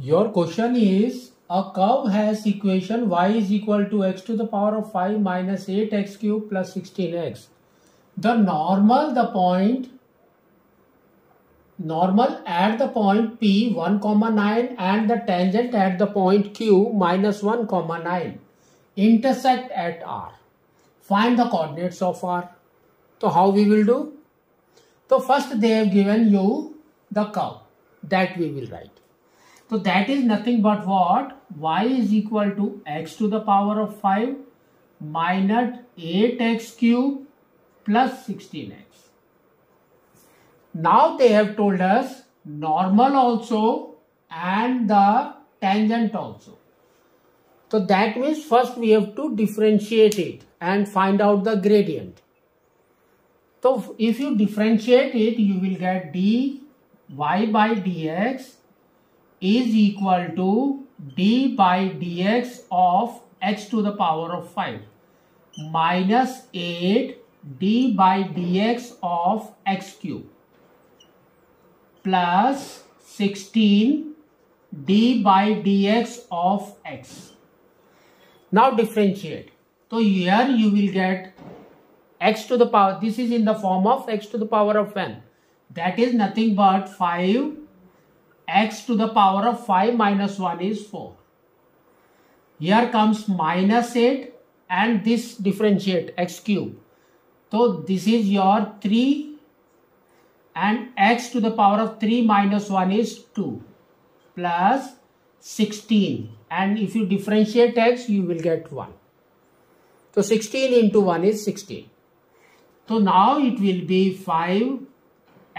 Your question is a curve has equation y is equal to x to the power of 5 minus 8x cube plus 16x. The normal, the point, normal at the point P 1 comma 9 and the tangent at the point Q minus 1 comma 9 intersect at R. Find the coordinates of R. So how we will do? So first they have given you the curve that we will write. So that is nothing but what? y is equal to x to the power of 5 minus 8x cube plus 16x. Now they have told us normal also and the tangent also. So that means first we have to differentiate it and find out the gradient. So if you differentiate it, you will get dy by dx is equal to d by dx of x to the power of 5 minus 8 d by dx of x cube plus 16 d by dx of x. Now differentiate. So here you will get x to the power, this is in the form of x to the power of n. That is nothing but 5 x to the power of 5 minus 1 is 4. Here comes minus 8 and this differentiate x cube. So this is your 3 and x to the power of 3 minus 1 is 2 plus 16 and if you differentiate x you will get 1. So 16 into 1 is 16. So now it will be 5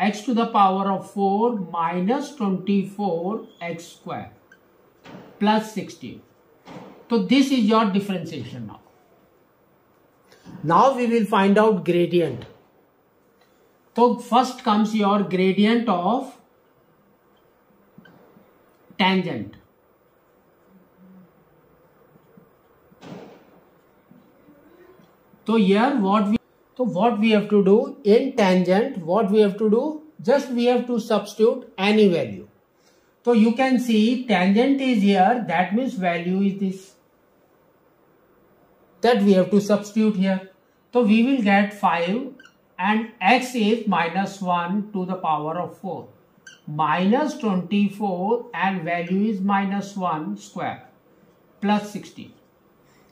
x to the power of 4 minus 24 x square plus 16. So this is your differentiation now. Now we will find out gradient. So first comes your gradient of tangent. So here what we so what we have to do in tangent, what we have to do, just we have to substitute any value. So you can see tangent is here, that means value is this. That we have to substitute here. So we will get 5 and x is minus 1 to the power of 4. Minus 24 and value is minus 1 square plus 16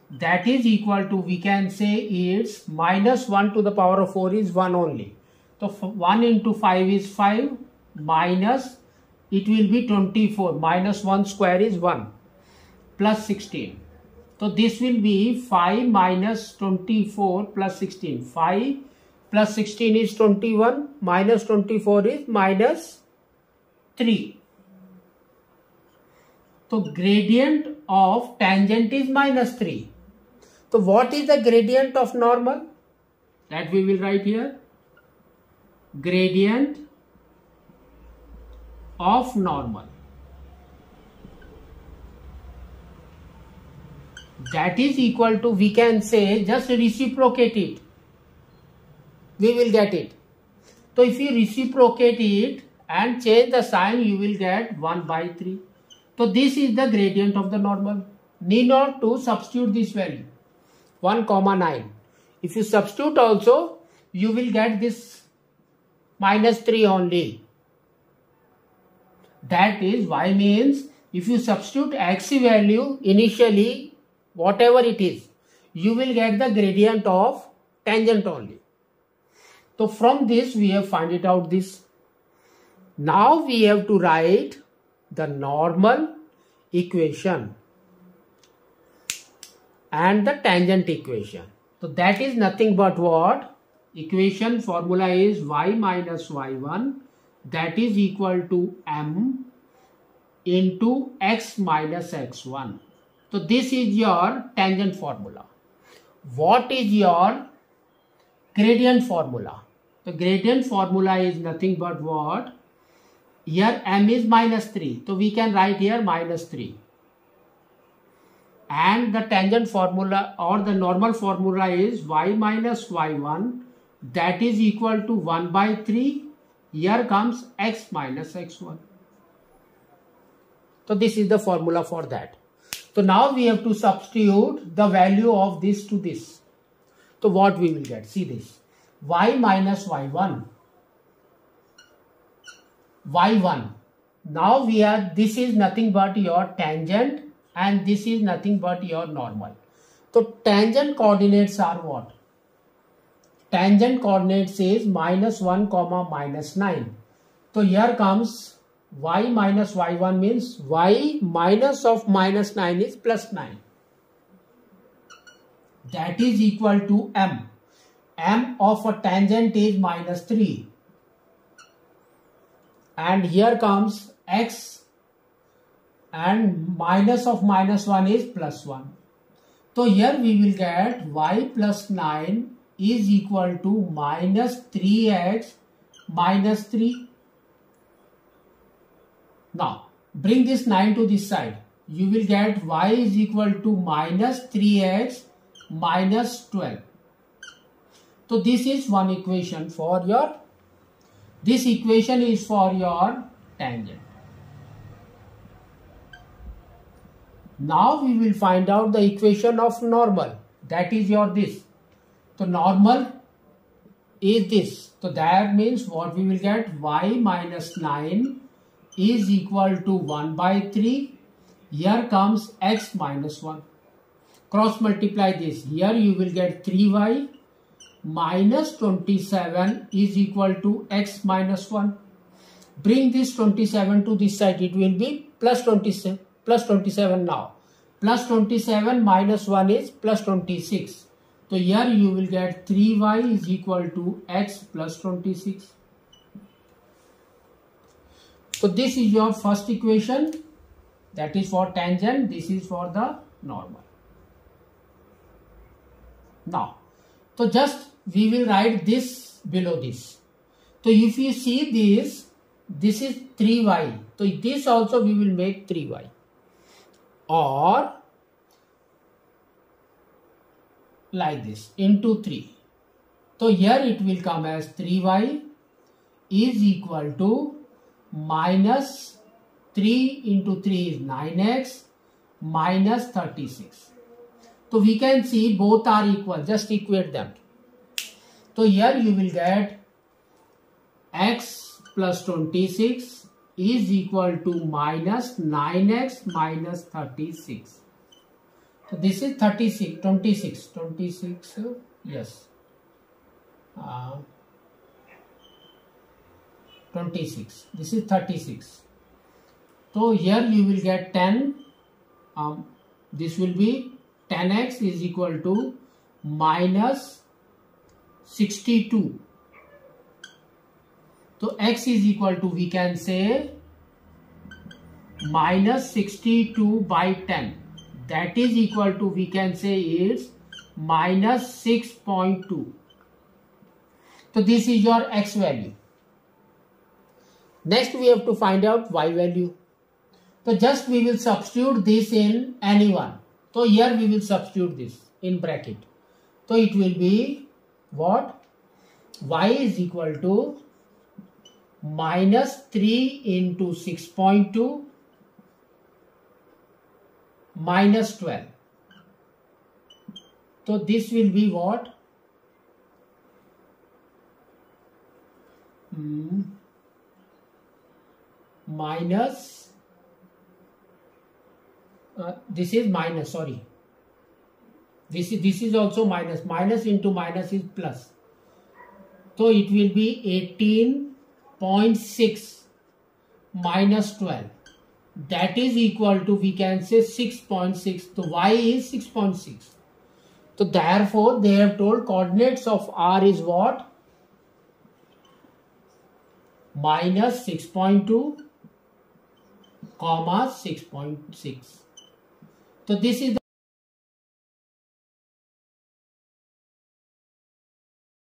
that is equal to we can say it's minus 1 to the power of 4 is 1 only. So 1 into 5 is 5 minus it will be 24 minus 1 square is 1 plus 16. So this will be 5 minus 24 plus 16. 5 plus 16 is 21 minus 24 is minus 3. So gradient of tangent is minus 3. So what is the gradient of normal? That we will write here. Gradient of normal. That is equal to, we can say, just reciprocate it. We will get it. So if you reciprocate it and change the sign, you will get 1 by 3. So this is the gradient of the normal. Need not to substitute this value. 1 comma 9. If you substitute also, you will get this minus 3 only. That is y means if you substitute x value initially, whatever it is, you will get the gradient of tangent only. So from this we have found it out this. Now we have to write the normal equation and the tangent equation. So that is nothing but what? Equation formula is y minus y1 that is equal to m into x minus x1. So this is your tangent formula. What is your gradient formula? The gradient formula is nothing but what? Here m is minus 3. So we can write here minus 3 and the tangent formula or the normal formula is y minus y1 that is equal to 1 by 3 here comes x minus x1 So this is the formula for that. So now we have to substitute the value of this to this. So what we will get? See this. y minus y1. y1. Now we are, this is nothing but your tangent and this is nothing but your normal. So tangent coordinates are what? Tangent coordinates is minus 1 comma minus 9. So here comes y minus y1 means y minus of minus 9 is plus 9. That is equal to m. m of a tangent is minus 3. And here comes x and minus of minus 1 is plus 1. So here we will get y plus 9 is equal to minus 3x minus 3 now, bring this 9 to this side. You will get y is equal to minus 3x minus 12. So, this is one equation for your, this equation is for your tangent. Now, we will find out the equation of normal. That is your this. So, normal is this. So, that means what we will get y minus 9 is equal to 1 by 3. Here comes x minus 1. Cross multiply this. Here you will get 3y minus 27 is equal to x minus 1. Bring this 27 to this side. It will be plus 27, plus 27 now. Plus 27 minus 1 is plus 26. So here you will get 3y is equal to x plus 26. So this is your first equation that is for tangent, this is for the normal. Now, so just we will write this below this. So if you see this, this is 3y. So this also we will make 3y. Or like this into 3. So here it will come as 3y is equal to minus 3 into 3 is 9x minus 36. So we can see both are equal. Just equate them. So here you will get x plus 26 is equal to minus 9x minus 36. So this is 36, 26, 26, yes. Uh, 26 this is 36 so here you will get 10 um, this will be 10x is equal to minus 62 so x is equal to we can say minus 62 by 10 that is equal to we can say is minus 6.2 so this is your x value Next we have to find out y value. So just we will substitute this in any one. So here we will substitute this in bracket. So it will be what? y is equal to minus 3 into 6.2 minus 12. So this will be what? Hmm minus uh, this is minus sorry this is this is also minus minus into minus is plus so it will be 18.6 minus 12 that is equal to we can say 6.6 so y is 6.6 so therefore they have told coordinates of r is what? Minus 6.2 comma 6.6 so this is